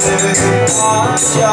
आजा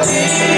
Thank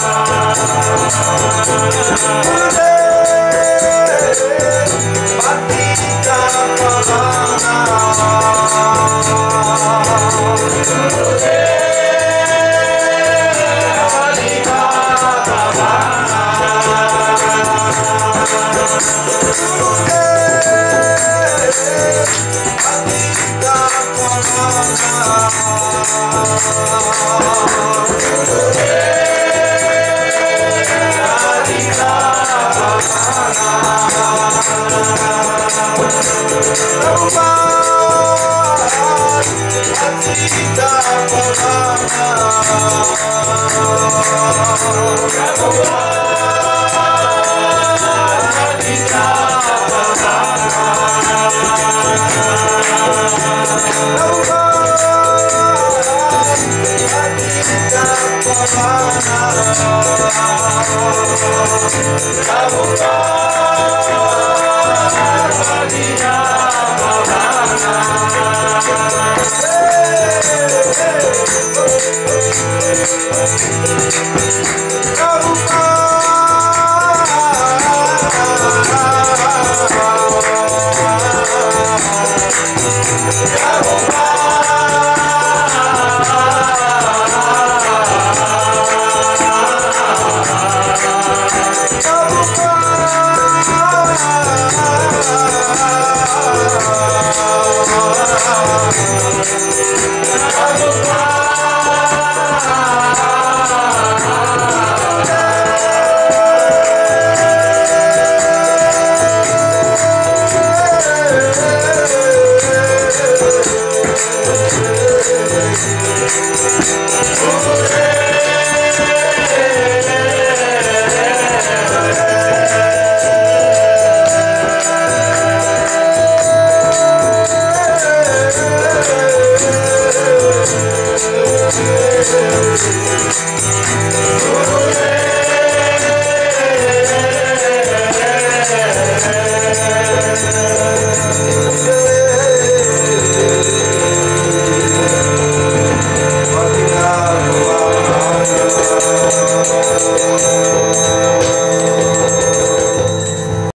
Hey!